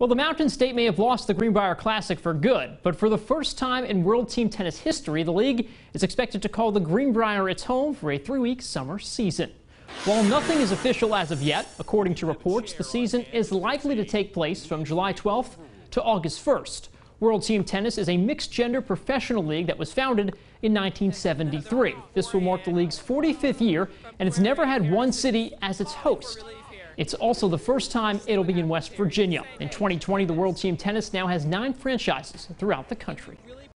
Well, the Mountain State may have lost the Greenbrier Classic for good, but for the first time in World Team Tennis history, the league is expected to call the Greenbrier its home for a three-week summer season. While nothing is official as of yet, according to reports, the season is likely to take place from July 12th to August 1st. World Team Tennis is a mixed-gender professional league that was founded in 1973. This will mark the league's 45th year, and it's never had one city as its host. It's also the first time it'll be in West Virginia. In 2020, the World Team Tennis now has nine franchises throughout the country.